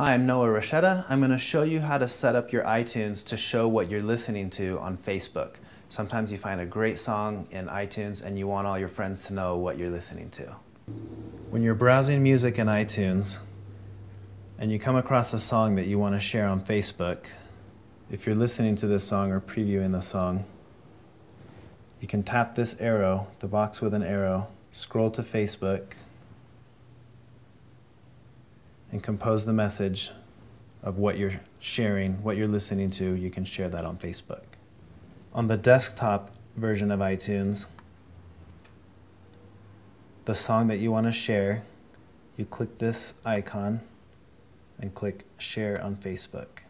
Hi, I'm Noah Rasheta. I'm going to show you how to set up your iTunes to show what you're listening to on Facebook. Sometimes you find a great song in iTunes and you want all your friends to know what you're listening to. When you're browsing music in iTunes and you come across a song that you want to share on Facebook, if you're listening to this song or previewing the song, you can tap this arrow, the box with an arrow, scroll to Facebook, and compose the message of what you're sharing, what you're listening to, you can share that on Facebook. On the desktop version of iTunes, the song that you want to share, you click this icon and click Share on Facebook.